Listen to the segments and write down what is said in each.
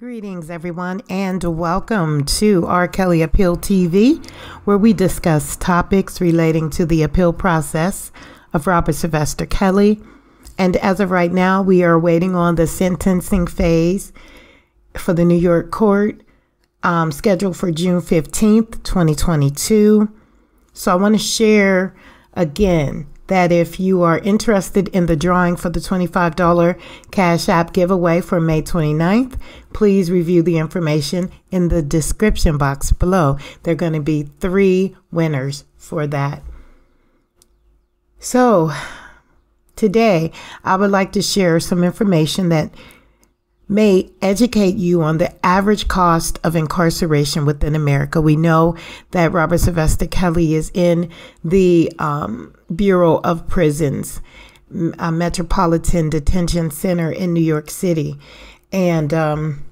Greetings, everyone, and welcome to R. Kelly Appeal TV, where we discuss topics relating to the appeal process of Robert Sylvester Kelly. And as of right now, we are waiting on the sentencing phase for the New York court, um, scheduled for June 15th, 2022. So I want to share again that if you are interested in the drawing for the $25 Cash App giveaway for May 29th, please review the information in the description box below. There are going to be three winners for that. So, today I would like to share some information that may educate you on the average cost of incarceration within America. We know that Robert Sylvester Kelly is in the um, Bureau of Prisons, a Metropolitan Detention Center in New York City. And um,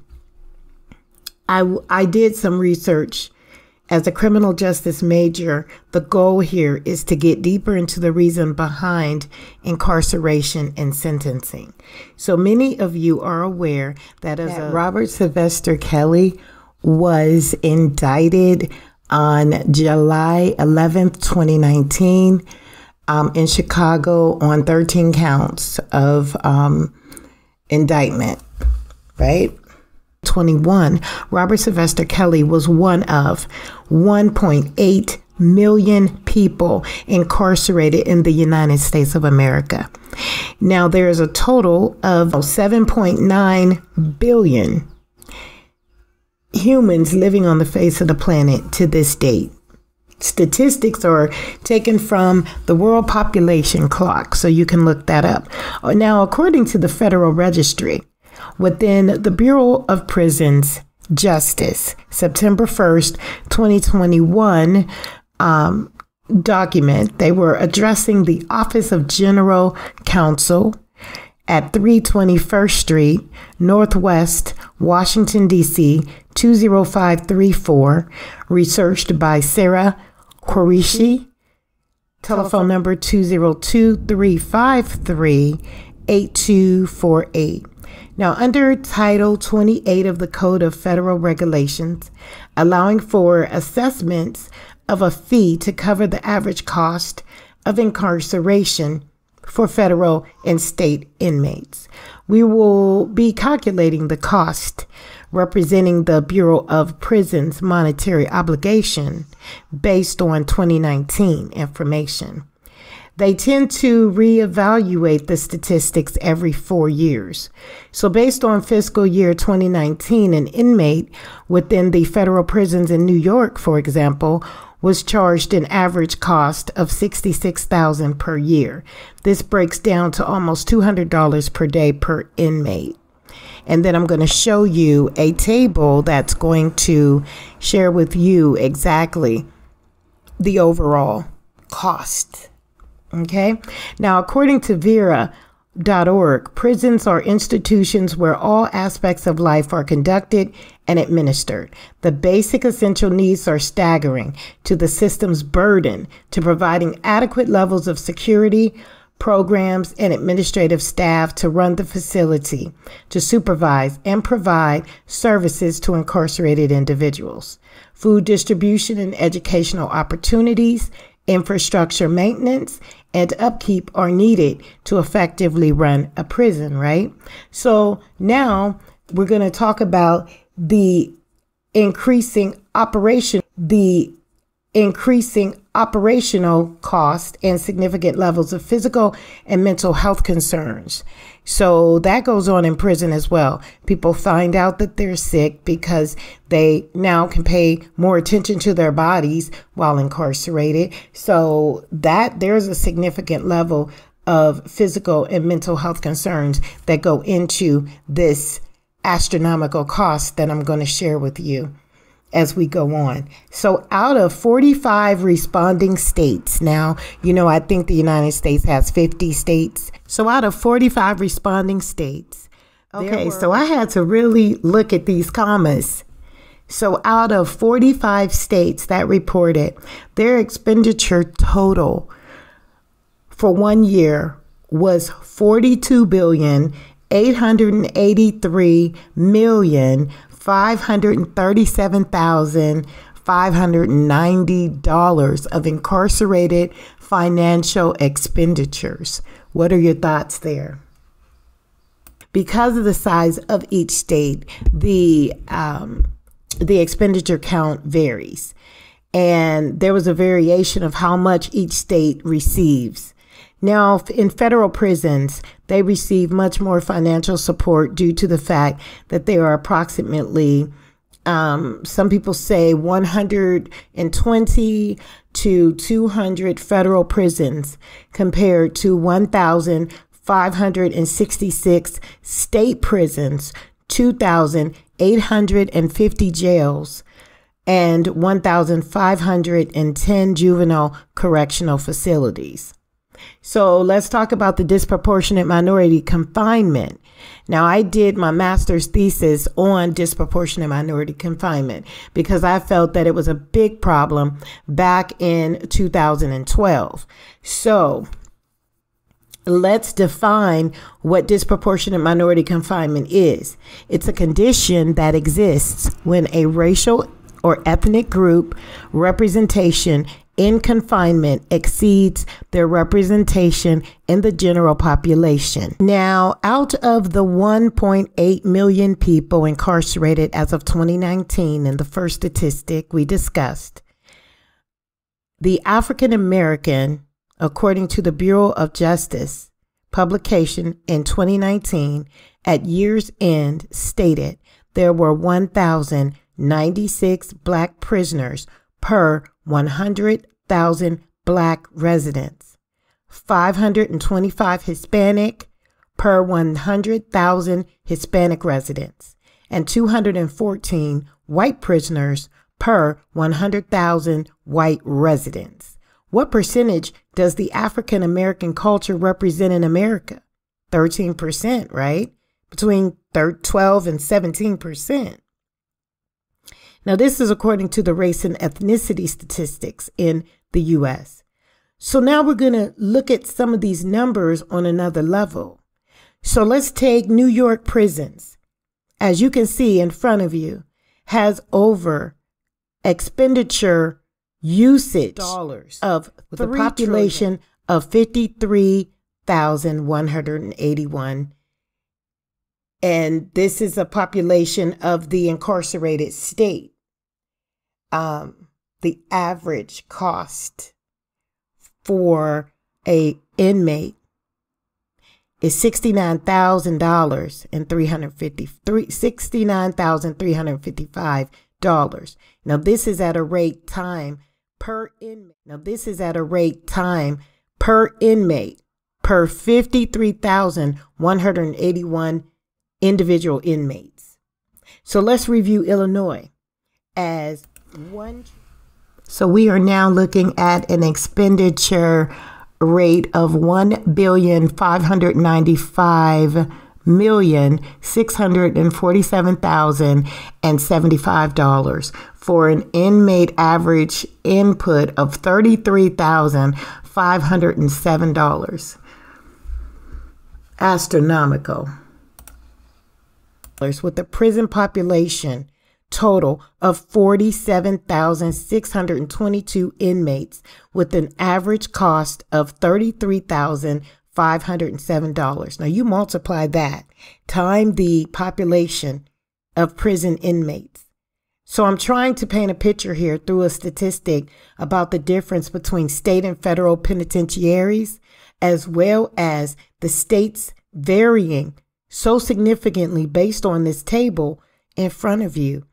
I, I did some research as a criminal justice major, the goal here is to get deeper into the reason behind incarceration and sentencing. So many of you are aware that as that Robert Sylvester Kelly was indicted on July 11th, 2019, um, in Chicago on 13 counts of um, indictment, right? 21, Robert Sylvester Kelly was one of 1.8 million people incarcerated in the United States of America. Now, there is a total of 7.9 billion humans living on the face of the planet to this date. Statistics are taken from the World Population Clock, so you can look that up. Now, according to the Federal Registry, within the Bureau of Prisons Justice, September 1st, 2021 um, document. They were addressing the Office of General Counsel at 321st Street, Northwest, Washington, D.C., 20534, researched by Sarah Qureshi. Telephone number 202 353 8248. Now, under Title 28 of the Code of Federal Regulations, allowing for assessments of a fee to cover the average cost of incarceration for federal and state inmates. We will be calculating the cost representing the Bureau of Prisons monetary obligation based on 2019 information. They tend to reevaluate the statistics every four years. So, based on fiscal year 2019, an inmate within the federal prisons in New York, for example, was charged an average cost of 66,000 per year. This breaks down to almost $200 per day per inmate. And then I'm going to show you a table that's going to share with you exactly the overall cost Okay. Now, according to Vera.org, prisons are institutions where all aspects of life are conducted and administered. The basic essential needs are staggering to the system's burden to providing adequate levels of security, programs, and administrative staff to run the facility, to supervise and provide services to incarcerated individuals, food distribution and educational opportunities, infrastructure maintenance, and upkeep are needed to effectively run a prison, right? So now we're going to talk about the increasing operation, the increasing operational cost and significant levels of physical and mental health concerns. So that goes on in prison as well. People find out that they're sick because they now can pay more attention to their bodies while incarcerated. So that there's a significant level of physical and mental health concerns that go into this astronomical cost that I'm going to share with you as we go on. So, out of 45 responding states, now, you know, I think the United States has 50 states. So, out of 45 responding states, okay, so I had to really look at these commas. So, out of 45 states that reported their expenditure total for one year was 42 billion 883 million five hundred and thirty-seven thousand five hundred and ninety dollars of incarcerated financial expenditures. What are your thoughts there? Because of the size of each state, the um, the expenditure count varies, and there was a variation of how much each state receives. Now, in federal prisons, they receive much more financial support due to the fact that there are approximately, um, some people say 120 to 200 federal prisons compared to 1,566 state prisons, 2,850 jails, and 1,510 juvenile correctional facilities. So let's talk about the disproportionate minority confinement. Now, I did my master's thesis on disproportionate minority confinement because I felt that it was a big problem back in 2012. So, let's define what disproportionate minority confinement is. It's a condition that exists when a racial or ethnic group representation in confinement exceeds their representation in the general population. Now, out of the 1.8 million people incarcerated as of 2019 in the first statistic we discussed, the African American, according to the Bureau of Justice publication in 2019, at year's end stated there were 1,096 black prisoners per 100,000 black residents, 525 Hispanic per 100,000 Hispanic residents, and 214 white prisoners per 100,000 white residents. What percentage does the African American culture represent in America? 13%, right? Between 12 and 17%. Now, this is according to the race and ethnicity statistics in the US. So now we're going to look at some of these numbers on another level. So let's take New York prisons. As you can see in front of you, has over expenditure usage dollars of with a population trillion. of 53,181 and this is a population of the incarcerated state um, the average cost for a inmate is sixty-nine thousand dollars and three hundred fifty three sixty-nine thousand three hundred fifty-five dollars. Now this is at a rate time per inmate. Now this is at a rate time per inmate per fifty-three thousand one hundred eighty-one individual inmates. So let's review Illinois as one. So we are now looking at an expenditure rate of one billion five hundred ninety five million six hundred and forty seven thousand and seventy five dollars for an inmate average input of thirty three thousand five hundred and seven dollars. Astronomical. With the prison population total of 47,622 inmates with an average cost of $33,507. Now you multiply that time the population of prison inmates. So I'm trying to paint a picture here through a statistic about the difference between state and federal penitentiaries as well as the states varying so significantly based on this table in front of you.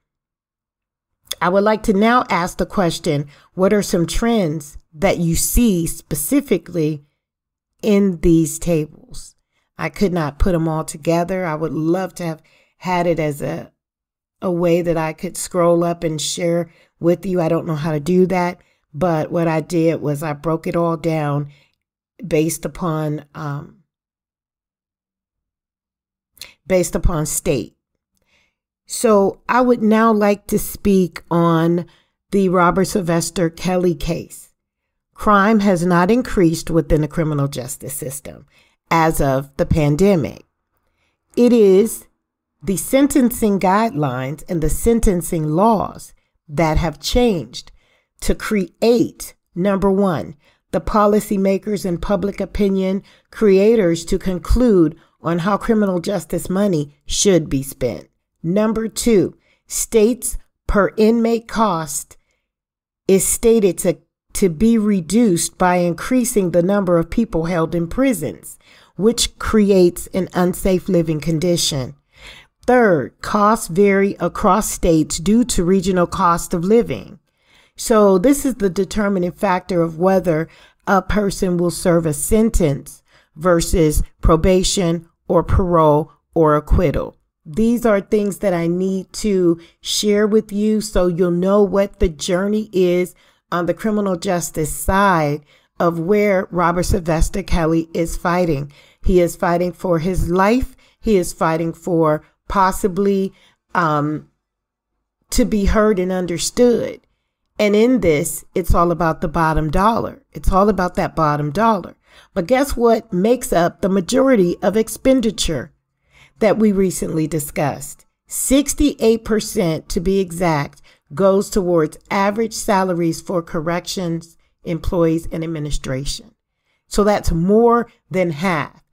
I would like to now ask the question what are some trends that you see specifically in these tables? I could not put them all together. I would love to have had it as a a way that I could scroll up and share with you. I don't know how to do that, but what I did was I broke it all down based upon um, based upon state. So I would now like to speak on the Robert Sylvester Kelly case. Crime has not increased within the criminal justice system as of the pandemic. it is the sentencing guidelines and the sentencing laws that have changed to create number one, the policymakers and public opinion creators to conclude on how criminal justice money should be spent. Number two, states per inmate cost is stated to, to be reduced by increasing the number of people held in prisons, which creates an unsafe living condition. Third, costs vary across states due to regional cost of living. So, this is the determining factor of whether a person will serve a sentence versus probation or parole or acquittal. These are things that I need to share with you so you'll know what the journey is on the criminal justice side of where Robert Sylvester Kelly is fighting. He is fighting for his life. He is fighting for possibly um, to be heard and understood. And in this, it's all about the bottom dollar. It's all about that bottom dollar. But guess what makes up the majority of expenditure that we recently discussed? 68% to be exact goes towards average salaries for corrections employees and administration. So that's more than half.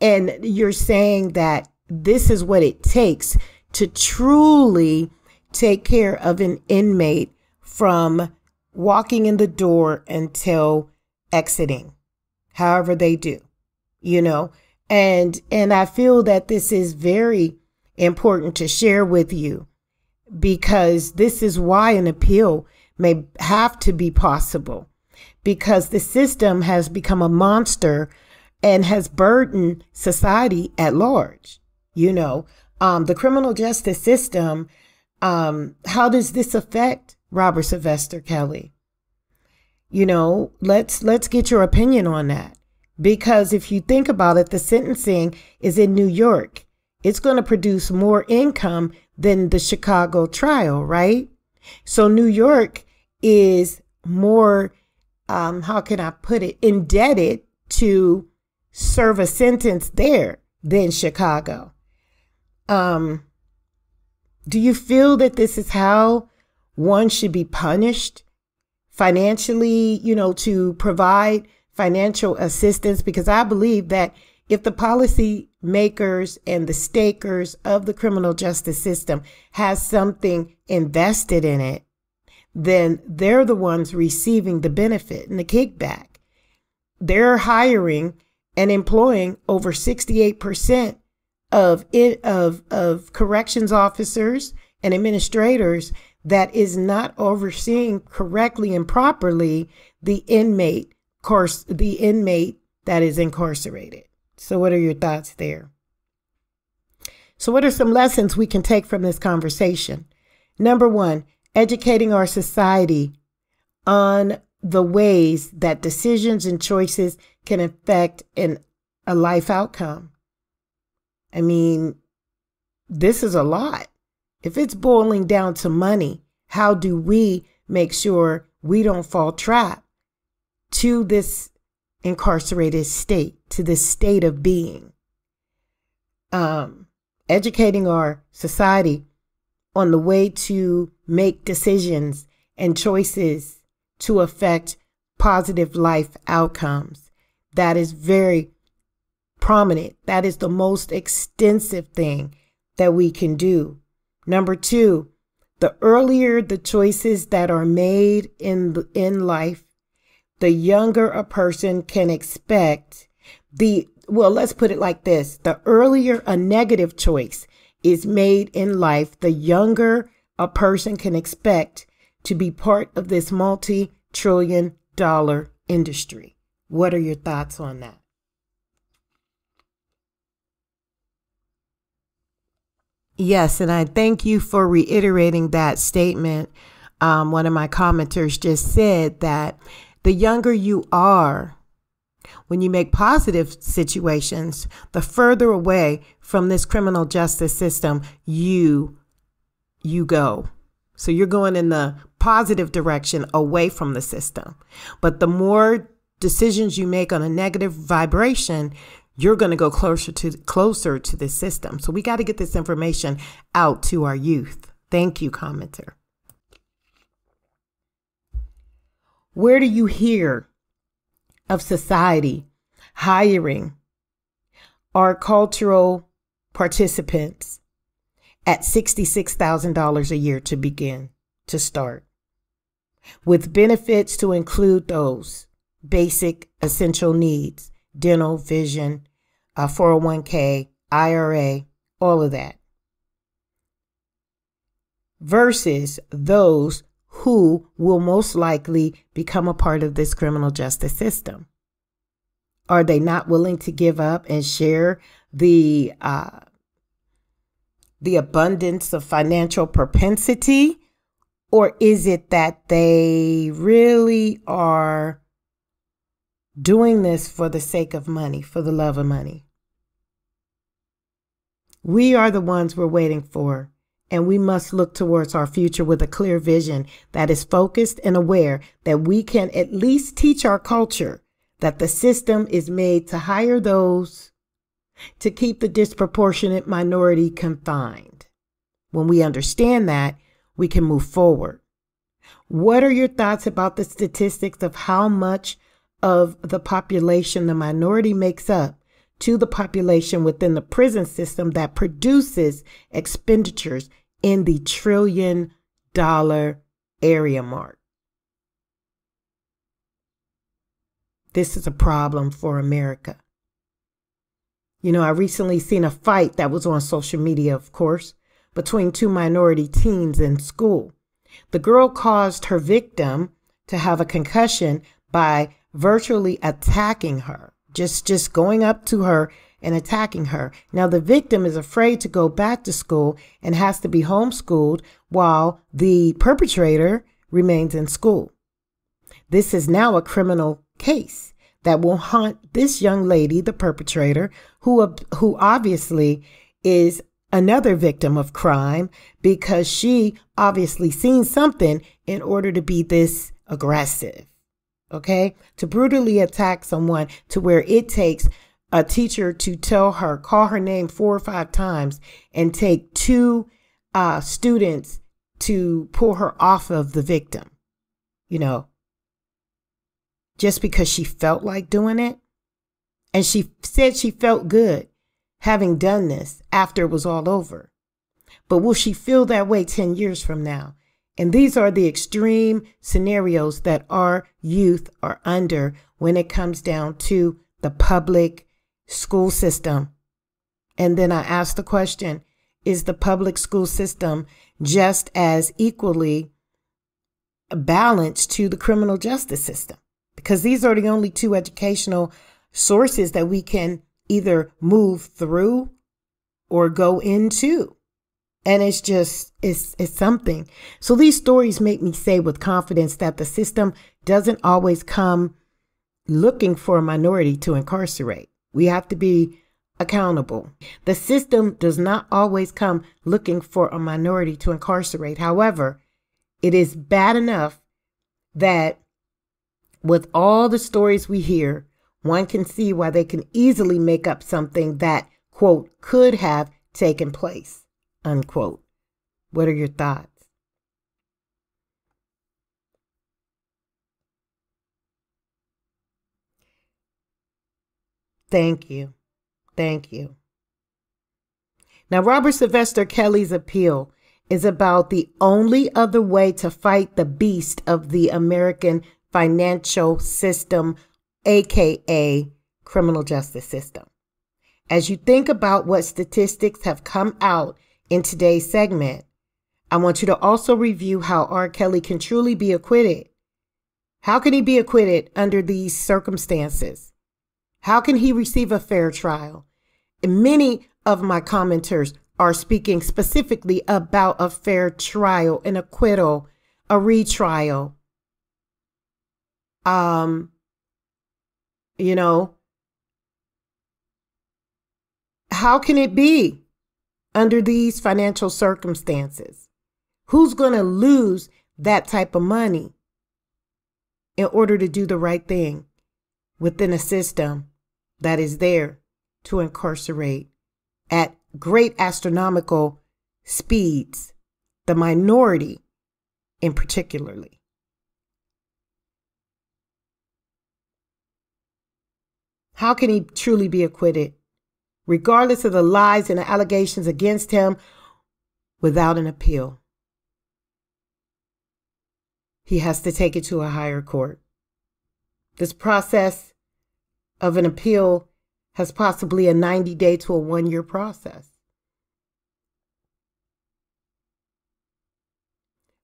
And you're saying that this is what it takes to truly take care of an inmate from walking in the door until exiting however they do you know and and i feel that this is very important to share with you because this is why an appeal may have to be possible. Because the system has become a monster and has burdened society at large you know? Um, the criminal justice system um, how does this affect robert sylvester kelly? You know, let's let's get your opinion on that. Because if you think about it, the sentencing is in New York. It's going to produce more income than the Chicago trial, right? So New York is more um, how can I put it, indebted to serve a sentence there than Chicago. Um, do you feel that this is how one should be punished financially, you know, to provide financial assistance because I believe that if the policy makers and the stakers of the criminal justice system has something invested in it, then they're the ones receiving the benefit and the kickback. They're hiring and employing over 68% of it, of of corrections officers and administrators that is not overseeing correctly and properly the inmate course the inmate that is incarcerated. So what are your thoughts there? So what are some lessons we can take from this conversation? Number 1, educating our society on the ways that decisions and choices can affect an, a life outcome. I mean, this is a lot. If it's boiling down to money, how do we make sure we don't fall trap to this incarcerated state, to this state of being? Um, educating our society on the way to make decisions and choices to affect positive life outcomes. That is very prominent. That is the most extensive thing that we can do Number two, the earlier the choices that are made in, in life, the younger a person can expect the, well, let's put it like this the earlier a negative choice is made in life, the younger a person can expect to be part of this multi trillion dollar industry. What are your thoughts on that? Yes, and I thank you for reiterating that statement. Um, one of my commenters just said that the younger you are, when you make positive situations, the further away from this criminal justice system you you go. So you're going in the positive direction away from the system. But the more decisions you make on a negative vibration, you're going to go closer to closer to this system. So we got to get this information out to our youth. Thank you, commenter. Where do you hear of society hiring our cultural participants at $66,000 a year to begin, to start, with benefits to include those basic essential needs dental, vision, uh, 401k, IRA, all of that, versus those who will most likely become a part of this criminal justice system. Are they not willing to give up and share the uh, the abundance of financial propensity, or is it that they really are doing this for the sake of money, for the love of money. We are the ones we're waiting for, and we must look towards our future with a clear vision that is focused and aware that we can at least teach our culture that the system is made to hire those to keep the disproportionate minority confined. When we understand that, we can move forward. What are your thoughts about the statistics of how much of the population the minority makes up to the population within the prison system that produces expenditures in the trillion dollar area mark. This is a problem for America. You know, I recently seen a fight that was on social media, of course, between two minority teens in school. The girl caused her victim to have a concussion by virtually attacking her, just just going up to her and attacking her. Now the victim is afraid to go back to school and has to be homeschooled while the perpetrator remains in school. This is now a criminal case that will haunt this young lady, the perpetrator, who who obviously is another victim of crime because she obviously seen something in order to be this aggressive okay? To brutally attack someone to where it takes a teacher to tell her, call her name four or five times, and take two uh, students to pull her off of the victim, you know, just because she felt like doing it. And she said she felt good having done this after it was all over. But will she feel that way 10 years from now? And these are the extreme scenarios that our youth are under when it comes down to the public school system. And then I ask the question is the public school system just as equally balanced to the criminal justice system? Because these are the only two educational sources that we can either move through or go into and it's just it's it's something so these stories make me say with confidence that the system doesn't always come looking for a minority to incarcerate we have to be accountable the system does not always come looking for a minority to incarcerate however it is bad enough that with all the stories we hear one can see why they can easily make up something that quote could have taken place Unquote. What are your thoughts? Thank you. Thank you. Now, Robert Sylvester Kelly's appeal is about the only other way to fight the beast of the American financial system, aka criminal justice system. As you think about what statistics have come out in today's segment, I want you to also review how R. Kelly can truly be acquitted. How can he be acquitted under these circumstances? How can he receive a fair trial? And many of my commenters are speaking specifically about a fair trial, an acquittal, a retrial. Um, you know, how can it be? under these financial circumstances? Who's going to lose that type of money in order to do the right thing within a system that is there to incarcerate at great astronomical speeds, the minority in particularly. How can he truly be acquitted, regardless of the lies and the allegations against him, without an appeal? He has to take it to a higher court. This process of an appeal has possibly a 90 day to a one year process.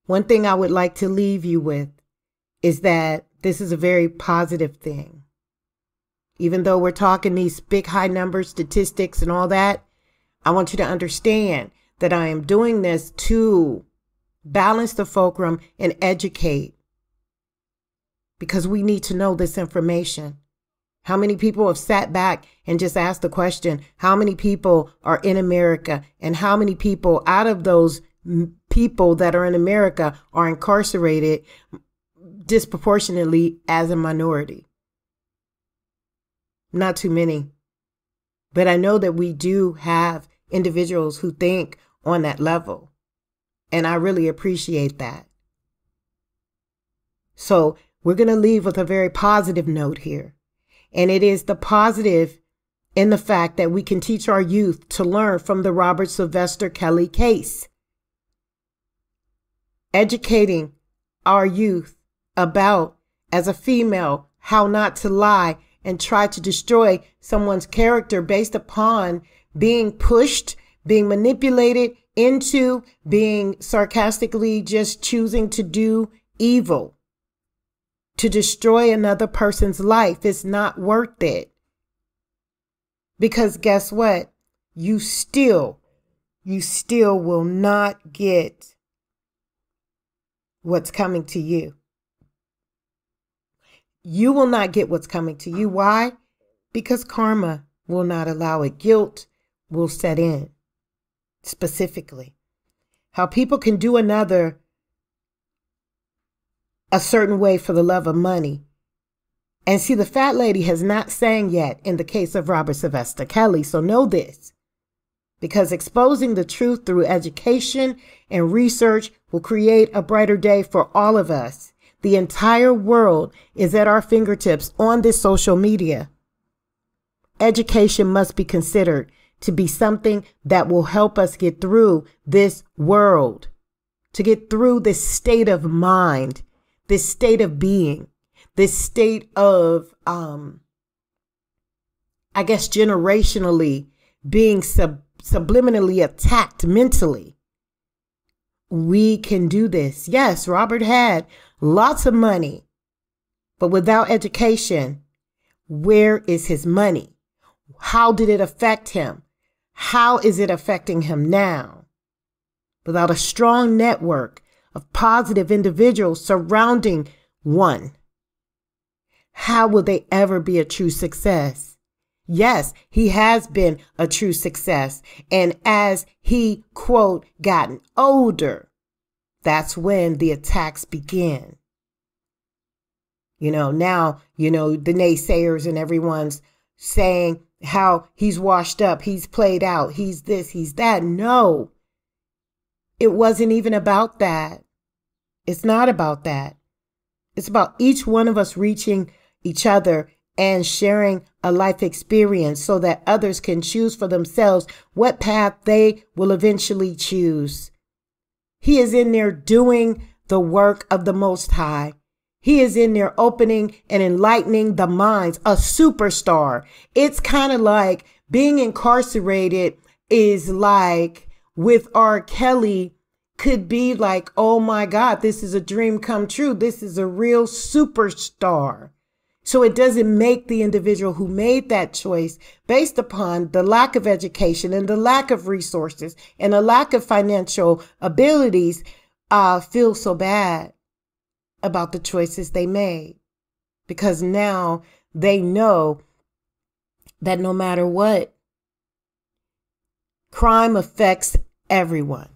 One thing I would like to leave you with is that this is a very positive thing. Even though we're talking these big high numbers, statistics, and all that, I want you to understand that I am doing this to balance the fulcrum and educate because we need to know this information. How many people have sat back and just asked the question, how many people are in America? And how many people out of those people that are in America are incarcerated disproportionately as a minority? Not too many. But I know that we do have individuals who think on that level. And I really appreciate that. So we're going to leave with a very positive note here. And it is the positive in the fact that we can teach our youth to learn from the Robert Sylvester Kelly case. Educating our youth about, as a female, how not to lie and try to destroy someone's character based upon being pushed, being manipulated into being sarcastically just choosing to do evil, to destroy another person's life. It's not worth it. Because guess what? You still, you still will not get what's coming to you you will not get what's coming to you. Why? Because karma will not allow it. Guilt will set in specifically. How people can do another a certain way for the love of money. And see, the fat lady has not sang yet in the case of Robert Sylvester Kelly. So know this because exposing the truth through education and research will create a brighter day for all of us. The entire world is at our fingertips on this social media. Education must be considered to be something that will help us get through this world, to get through this state of mind, this state of being, this state of, um, I guess, generationally being sub- subliminally attacked mentally. We can do this. Yes, Robert had lots of money, but without education, where is his money? How did it affect him? How is it affecting him now? Without a strong network of positive individuals surrounding one, how will they ever be a true success? Yes, he has been a true success. And as he, quote, gotten older, that's when the attacks begin. You know, now, you know, the naysayers and everyone's saying how he's washed up, he's played out, he's this, he's that. No, it wasn't even about that. It's not about that. It's about each one of us reaching each other and sharing a life experience so that others can choose for themselves what path they will eventually choose. He is in there doing the work of the Most High. He is in there opening and enlightening the minds, a superstar. It's kind of like being incarcerated is like with R. Kelly could be like, oh my God, this is a dream come true. This is a real superstar. So it doesn't make the individual who made that choice based upon the lack of education and the lack of resources and a lack of financial abilities uh, feel so bad about the choices they made. Because now they know that no matter what, crime affects everyone.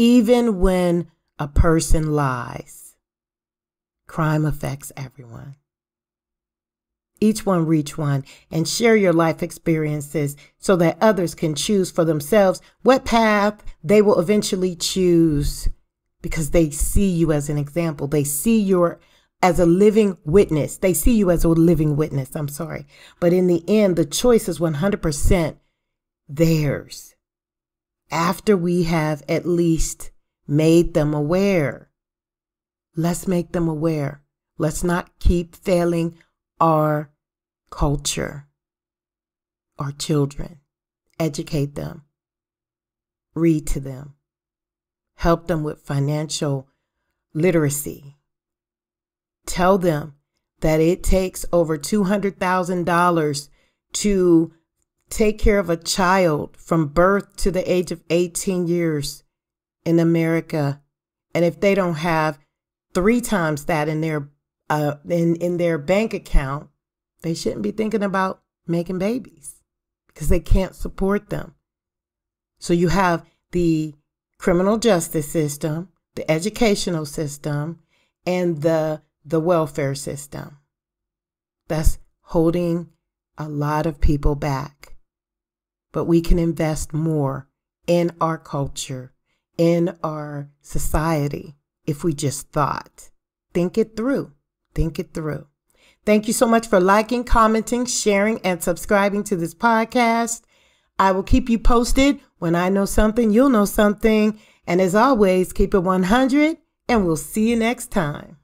Even when a person lies crime affects everyone. each one reach one, and share your life experiences so that others can choose for themselves what path they will eventually choose because they see you as an example. They see your as a living witness. They see you as a living witness. I'm sorry. But in the end, the choice is 100% theirs. After we have at least made them aware, let's make them aware. Let's not keep failing our culture, our children. Educate them, read to them, help them with financial literacy. Tell them that it takes over $200,000 to take care of a child from birth to the age of 18 years in America. And if they don't have three times that in their uh, in, in their bank account, they shouldn't be thinking about making babies because they can't support them. So you have the criminal justice system, the educational system, and the the welfare system. That's holding a lot of people back. But we can invest more in our culture, in our society, if we just thought. Think it through. Think it through. Thank you so much for liking, commenting, sharing, and subscribing to this podcast. I will keep you posted. When I know something, you'll know something. And as always, keep it 100, and we'll see you next time.